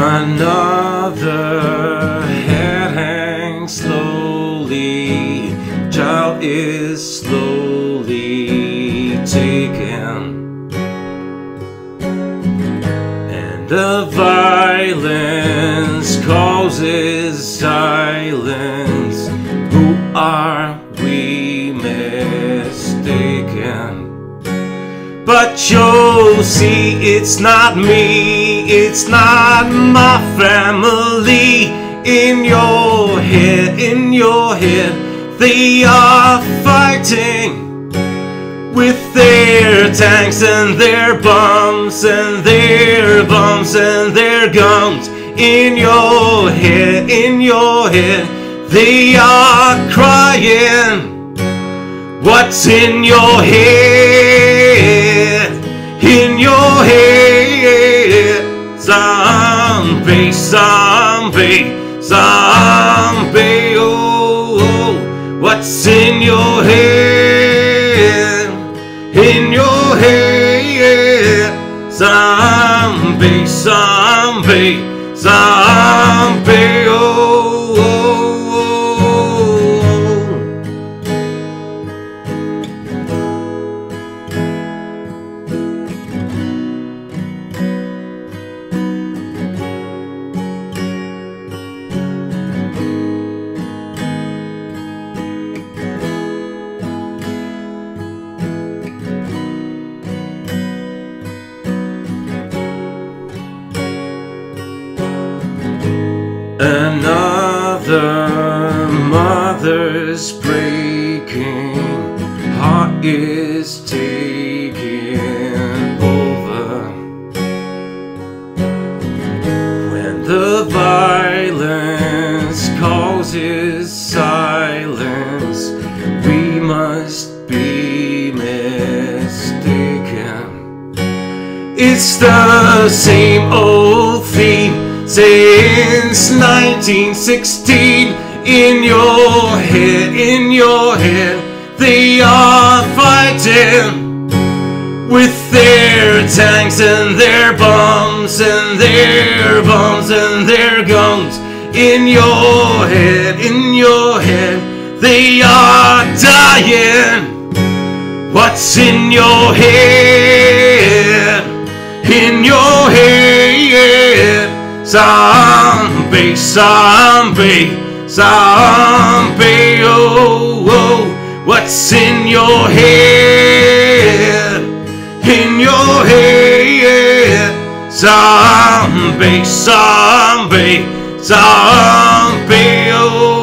Another head hangs slowly, child is slowly taken, and the violence causes silence. Who are But you'll see it's not me, it's not my family. In your head, in your head, they are fighting with their tanks and their bombs and their bombs and their guns. In your head, in your head, they are crying. What's in your head? Zombie, zombie, zombie. Oh, oh. what's in your head? In your head, zombie, zombie, zombie. Another mother's breaking heart is taking over when the violence causes silence. We must be mistaken. It's the same old theme since 1916. In your head, in your head, they are fighting with their tanks and their bombs and their bombs and their guns. In your head, in your head, they are dying. What's in your head? In your head, zombie, zombie, zombie. Oh, oh, what's in your head? In your head, zombie, zombie, zombie. Oh.